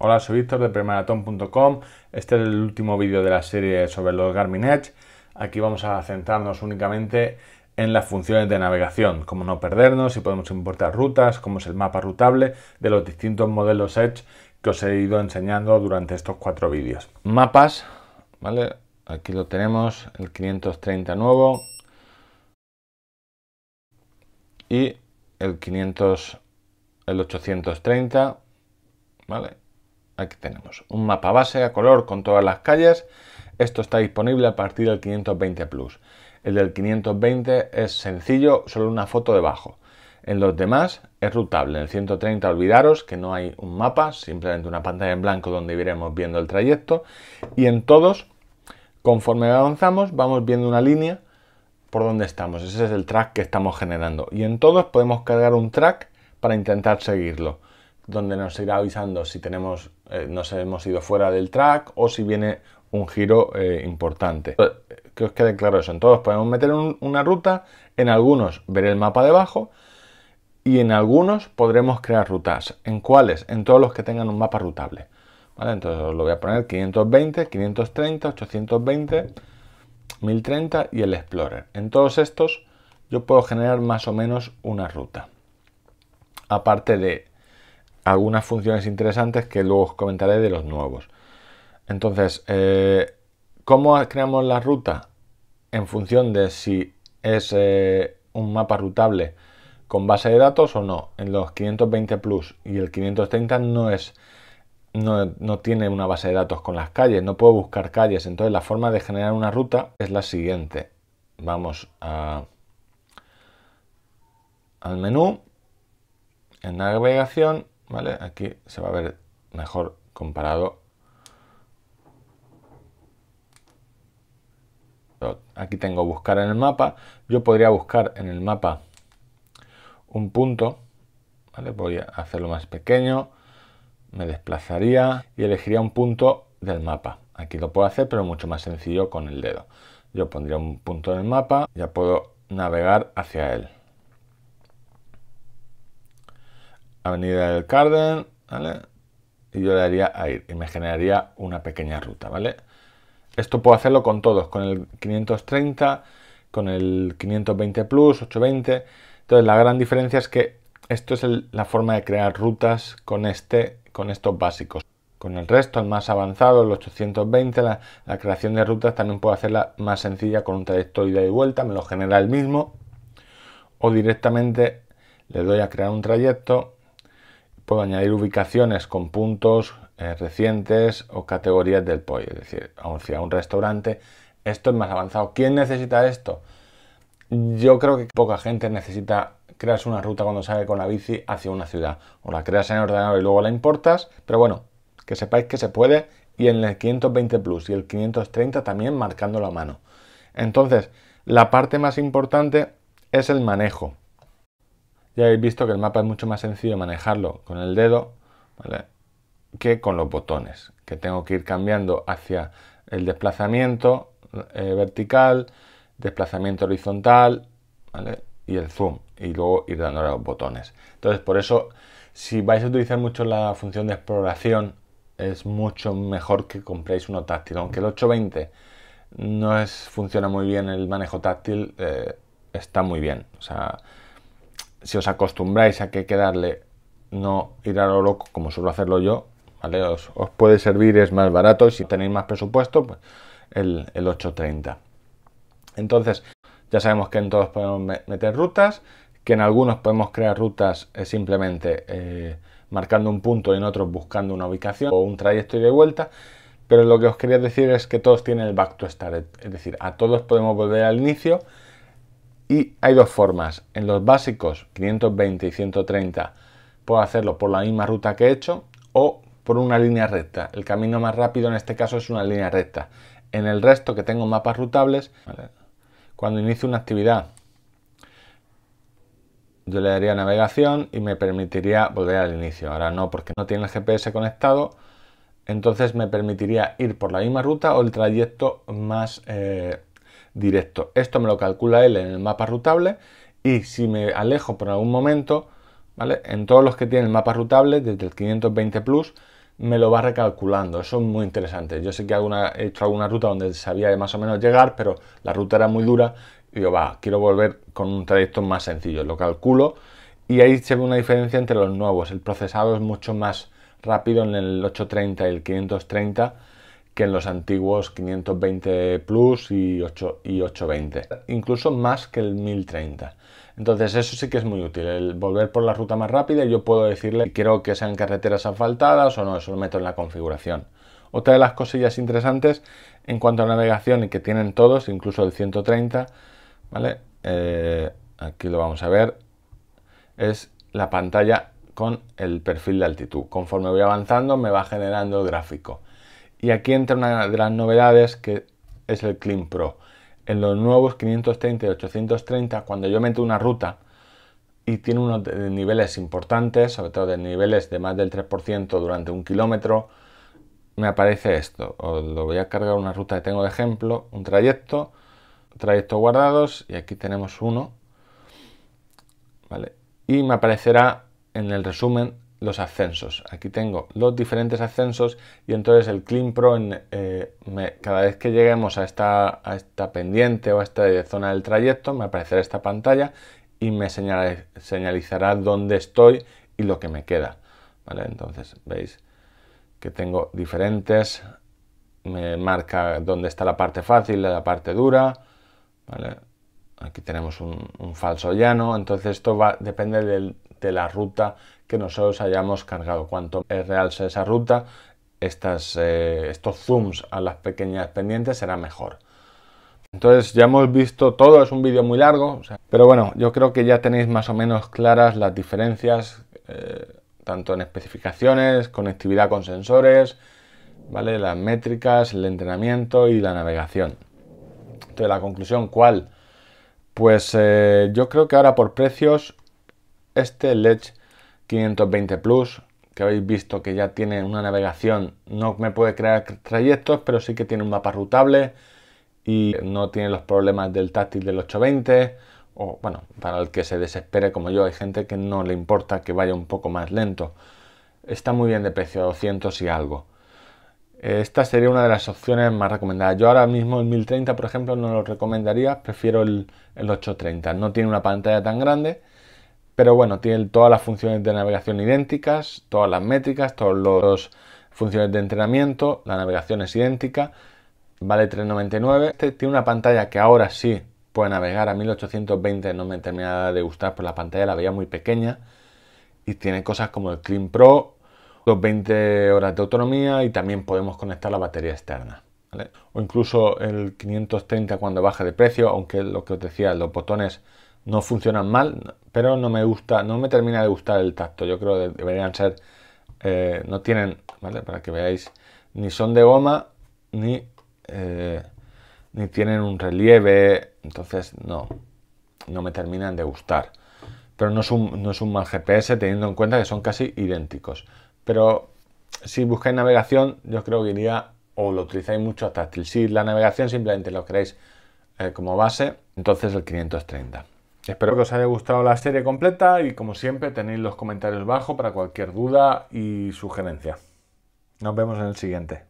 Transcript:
Hola, soy Víctor de premaratón.com. Este es el último vídeo de la serie sobre los Garmin Edge. Aquí vamos a centrarnos únicamente en las funciones de navegación, cómo no perdernos, si podemos importar rutas, cómo es el mapa rutable de los distintos modelos Edge que os he ido enseñando durante estos cuatro vídeos. Mapas, ¿vale? Aquí lo tenemos, el 530 nuevo y el 500, el 830, ¿vale? Aquí tenemos un mapa base a color con todas las calles. Esto está disponible a partir del 520 Plus. El del 520 es sencillo, solo una foto debajo. En los demás es rutable. En el 130 olvidaros que no hay un mapa, simplemente una pantalla en blanco donde iremos viendo el trayecto. Y en todos, conforme avanzamos, vamos viendo una línea por donde estamos. Ese es el track que estamos generando. Y en todos podemos cargar un track para intentar seguirlo donde nos irá avisando si tenemos, eh, nos hemos ido fuera del track o si viene un giro eh, importante. Que os quede claro eso. En todos podemos meter una ruta, en algunos veré el mapa debajo y en algunos podremos crear rutas. ¿En cuáles? En todos los que tengan un mapa rutable. ¿Vale? Entonces os lo voy a poner 520, 530, 820, 1030 y el Explorer. En todos estos yo puedo generar más o menos una ruta. Aparte de algunas funciones interesantes que luego os comentaré de los nuevos. Entonces, eh, ¿cómo creamos la ruta? En función de si es eh, un mapa rutable con base de datos o no. En los 520 Plus y el 530 no es no, no, tiene una base de datos con las calles, no puedo buscar calles. Entonces la forma de generar una ruta es la siguiente. Vamos al menú, en navegación ¿vale? Aquí se va a ver mejor comparado. Aquí tengo buscar en el mapa. Yo podría buscar en el mapa un punto. ¿vale? Voy a hacerlo más pequeño. Me desplazaría y elegiría un punto del mapa. Aquí lo puedo hacer, pero mucho más sencillo con el dedo. Yo pondría un punto en el mapa, ya puedo navegar hacia él. Avenida del Carden. Y yo le daría a ir y me generaría una pequeña ruta, ¿vale? Esto puedo hacerlo con todos, con el 530, con el 520 Plus, 820. Entonces la gran diferencia es que esto es la forma de crear rutas con, este, con estos básicos. Con el resto, el más avanzado, el 820, la, la creación de rutas también puedo hacerla más sencilla con un trayecto ida y vuelta, me lo genera el mismo. O directamente le doy a crear un trayecto puedo añadir ubicaciones con puntos eh, recientes o categorías del POI, es decir, hacia un restaurante. Esto es más avanzado. ¿Quién necesita esto? Yo creo que poca gente necesita crearse una ruta cuando sale con la bici hacia una ciudad. O la creas en el ordenador y luego la importas, pero bueno, que sepáis que se puede y en el 520 Plus y el 530 también marcando la mano. Entonces, la parte más importante es el manejo. Ya habéis visto que el mapa es mucho más sencillo manejarlo con el dedo que con los botones, que tengo que ir cambiando hacia el desplazamiento eh, vertical, desplazamiento horizontal y el zoom, y luego ir dando a los botones. Entonces, por eso, si vais a utilizar mucho la función de exploración, es mucho mejor que compréis uno táctil, aunque el 820 no es, funciona muy bien el manejo táctil, eh, está muy bien. Si os acostumbráis a que hay que darle, no ir a lo loco como suelo hacerlo yo, ¿vale? Os, puede servir, es más barato y si tenéis más presupuesto, pues el, 830. Entonces, ya sabemos que en todos podemos meter rutas, que en algunos podemos crear rutas eh, simplemente eh, marcando un punto y en otros buscando una ubicación o un trayecto y de vuelta. Pero lo que os quería decir es que todos tienen el back to start, es decir, a todos podemos volver al inicio y hay dos formas. En los básicos 520 y 130 puedo hacerlo por la misma ruta que he hecho o por una línea recta. El camino más rápido en este caso es una línea recta. En el resto que tengo mapas rutables, cuando inicio una actividad yo le daría navegación y me permitiría volver al inicio. Ahora no, porque no tiene el GPS conectado, entonces me permitiría ir por la misma ruta o el trayecto más eh, directo. Esto me lo calcula él en el mapa rutable y si me alejo por algún momento, ¿vale? En todos los que tienen mapa rutable, desde el 520 Plus, me lo va recalculando. Eso es muy interesante. Yo sé que alguna, he hecho alguna ruta donde sabía más o menos llegar, pero la ruta era muy dura y digo, va, quiero volver con un trayecto más sencillo. Lo calculo y ahí se ve una diferencia entre los nuevos. El procesado es mucho más rápido en el 830 y el 530 que en los antiguos 520 Plus y, 8, y 820. Incluso más que el 1030. Entonces eso sí que es muy útil, el volver por la ruta más rápida yo puedo decirle si quiero que sean carreteras asfaltadas o no, eso lo meto en la configuración. Otra de las cosillas interesantes en cuanto a navegación y que tienen todos, incluso el 130, ¿vale? Eh, aquí lo vamos a ver, es la pantalla con el perfil de altitud. Conforme voy avanzando me va generando el gráfico. Y aquí entra una de las novedades que es el Clean Pro en los nuevos 530 y 830, cuando yo meto una ruta y tiene unos niveles importantes, sobre todo de niveles de más del 3% durante un kilómetro, me aparece esto. Os lo voy a cargar una ruta que tengo de ejemplo, un trayecto, trayectos guardados, y aquí tenemos uno. ¿vale? Y me aparecerá en el resumen los ascensos. Aquí tengo los diferentes ascensos y entonces el Clean Pro, eh, cada vez que lleguemos a esta, a esta pendiente o a esta zona del trayecto, me aparecerá esta pantalla y me señalizará dónde estoy y lo que me queda. ¿vale? Entonces veis que tengo diferentes, me marca dónde está la parte fácil, la parte dura. Aquí tenemos un, falso llano, entonces esto va, depende de la ruta que nosotros hayamos cargado. Cuanto es realce esa ruta, estas, eh, estos zooms a las pequeñas pendientes será mejor. Entonces ya hemos visto todo, es un vídeo muy largo, pero bueno, yo creo que ya tenéis más o menos claras las diferencias, eh, tanto en especificaciones, conectividad con sensores, ¿vale? las métricas, el entrenamiento y la navegación. Entonces la conclusión, ¿cuál? Pues eh, yo creo que ahora por precios, este Ledge 520 Plus, que habéis visto que ya tiene una navegación, no me puede crear trayectos, pero sí que tiene un mapa rutable y no tiene los problemas del táctil del 820 o bueno, para el que se desespere como yo, hay gente que no le importa que vaya un poco más lento. Está muy bien de precio, 200 y algo. Esta sería una de las opciones más recomendadas. Yo ahora mismo el 1030, por ejemplo, no lo recomendaría, prefiero el, el 830. No tiene una pantalla tan grande pero bueno, tiene todas las funciones de navegación idénticas, todas las métricas, todas las funciones de entrenamiento, la navegación es idéntica, vale 3,99. Este tiene una pantalla que ahora sí puede navegar a 1820, no me termina de gustar, pero la pantalla la veía muy pequeña y tiene cosas como el Clean Pro, 20 horas de autonomía y también podemos conectar la batería externa. O incluso el 530 cuando baje de precio, aunque lo que os decía, los botones no funcionan mal, pero no me gusta, no me termina de gustar el tacto. Yo creo que deberían ser, eh, no tienen, ¿vale? Para que veáis, ni son de goma, ni, eh, ni tienen un relieve, entonces no, no me terminan de gustar. Pero no es, un, no es un mal GPS teniendo en cuenta que son casi idénticos. Pero si buscáis navegación, yo creo que iría o lo utilizáis mucho táctil. Si la navegación simplemente lo queréis eh, como base, entonces el 530. Espero que os haya gustado la serie completa y como siempre tenéis los comentarios abajo para cualquier duda y sugerencia. Nos vemos en el siguiente.